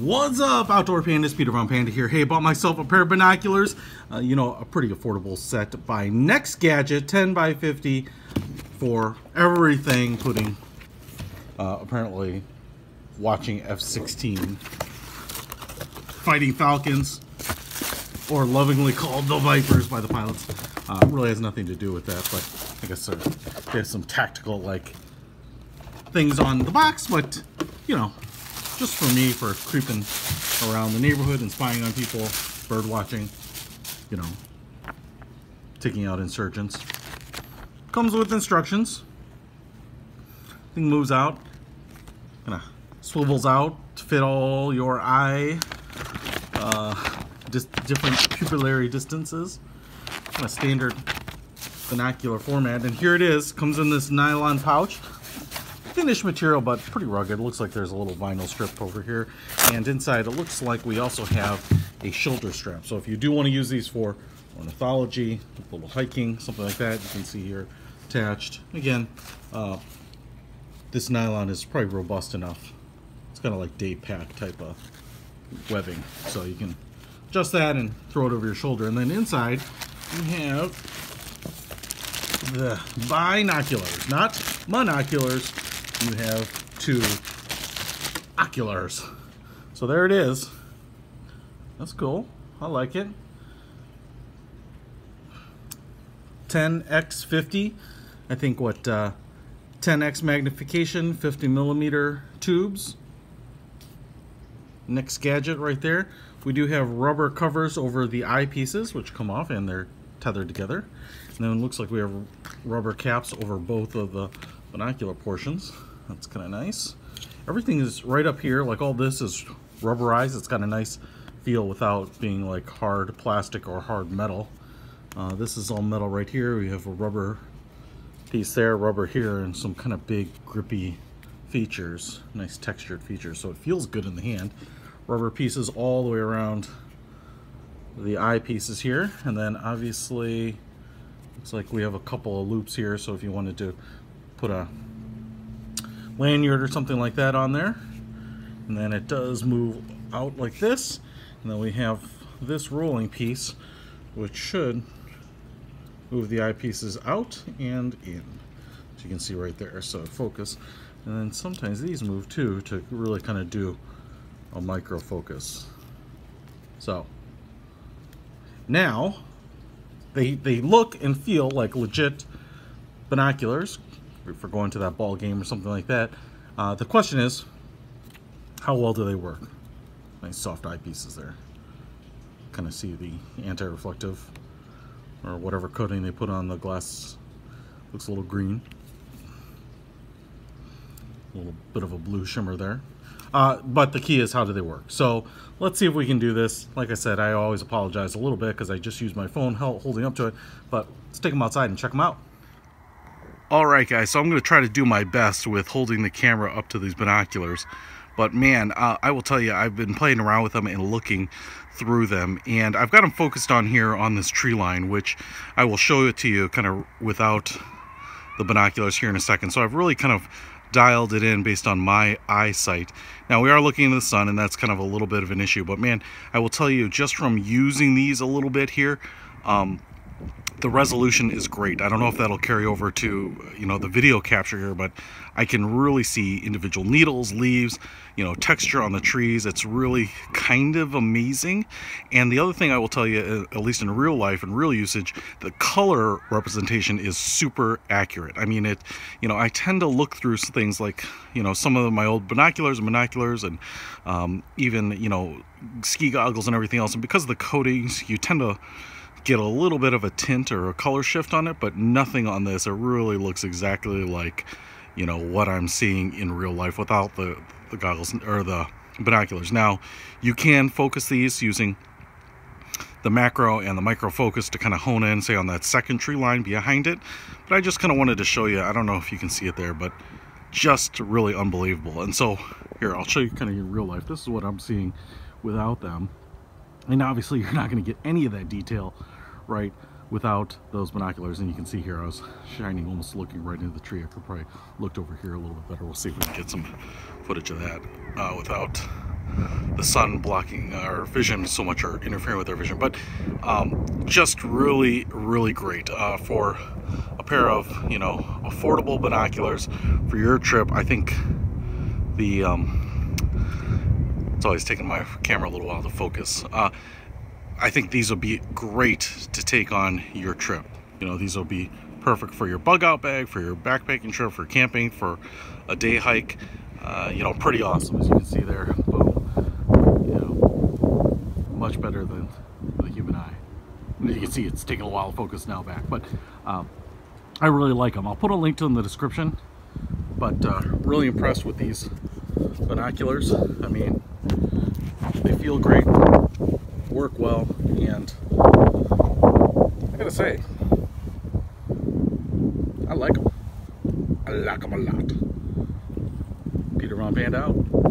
What's up, Outdoor Pandas? Peter Von Panda here. Hey, bought myself a pair of binoculars. Uh, you know, a pretty affordable set by NexGadget, 10 by 50 for everything, including uh, apparently watching F-16 fighting falcons, or lovingly called the Vipers by the pilots. Uh, really has nothing to do with that, but I guess uh, there's some tactical, like, things on the box, but, you know, just for me, for creeping around the neighborhood and spying on people, bird watching, you know, taking out insurgents. Comes with instructions. Thing moves out, kind of swivels out to fit all your eye, uh, just different pupillary distances. Kind of standard binocular format. And here it is, comes in this nylon pouch finished material, but pretty rugged. Looks like there's a little vinyl strip over here. And inside, it looks like we also have a shoulder strap. So if you do want to use these for ornithology, a little hiking, something like that, you can see here attached. Again, uh, this nylon is probably robust enough. It's kind of like day pack type of webbing. So you can adjust that and throw it over your shoulder. And then inside, we have the binoculars, not monoculars, you have two oculars. So there it is. That's cool. I like it. 10x50. I think what uh, 10x magnification, 50 millimeter tubes. NexGadget right there. We do have rubber covers over the eyepieces, which come off and they're tethered together. And then it looks like we have rubber caps over both of the binocular portions. That's kind of nice. Everything is right up here, like all this is rubberized. It's got a nice feel without being like hard plastic or hard metal. Uh, this is all metal right here. We have a rubber piece there, rubber here, and some kind of big grippy features, nice textured features. So it feels good in the hand. Rubber pieces all the way around the eye pieces here. And then obviously, looks like we have a couple of loops here. So if you wanted to put a lanyard or something like that on there. And then it does move out like this. And then we have this rolling piece, which should move the eyepieces out and in. As you can see right there, so focus. And then sometimes these move too to really kind of do a micro focus. So now they, they look and feel like legit binoculars for going to that ball game or something like that. Uh, the question is, how well do they work? Nice soft eyepieces there. Kind of see the anti-reflective or whatever coating they put on the glass. Looks a little green. A little bit of a blue shimmer there. Uh, but the key is how do they work? So let's see if we can do this. Like I said, I always apologize a little bit because I just used my phone holding up to it. But let's take them outside and check them out. Alright guys, so I'm going to try to do my best with holding the camera up to these binoculars. But man, uh, I will tell you, I've been playing around with them and looking through them. And I've got them focused on here on this tree line, which I will show it to you kind of without the binoculars here in a second. So I've really kind of dialed it in based on my eyesight. Now we are looking into the sun and that's kind of a little bit of an issue. But man, I will tell you, just from using these a little bit here, um, the resolution is great. I don't know if that'll carry over to, you know, the video capture here, but I can really see individual needles, leaves, you know, texture on the trees. It's really kind of amazing. And the other thing I will tell you, at least in real life and real usage, the color representation is super accurate. I mean, it, you know, I tend to look through things like, you know, some of my old binoculars and binoculars and um, even, you know, ski goggles and everything else. And because of the coatings, you tend to get a little bit of a tint or a color shift on it, but nothing on this. It really looks exactly like, you know, what I'm seeing in real life without the, the goggles or the binoculars. Now, you can focus these using the macro and the micro focus to kind of hone in, say on that second tree line behind it. But I just kind of wanted to show you, I don't know if you can see it there, but just really unbelievable. And so here, I'll show you kind of in real life. This is what I'm seeing without them. And obviously you're not going to get any of that detail right without those binoculars and you can see here I was shining almost looking right into the tree I could probably looked over here a little bit better we'll see if we can get some footage of that uh, without the sun blocking our vision so much or interfering with our vision. But um, just really, really great uh, for a pair of you know affordable binoculars for your trip. I think the um, it's always taking my camera a little while to focus. Uh, I think these will be great to take on your trip. You know, these will be perfect for your bug out bag, for your backpacking trip, for camping, for a day hike. Uh, you know, pretty awesome as you can see there. Boom. You know, much better than the human eye. You can see it's taking a while to focus now back, but um, I really like them. I'll put a link to them in the description, but uh, really impressed with these binoculars. I mean, they feel great, work well, and I gotta say, I like them. I like them a lot. Peter Von Panda out.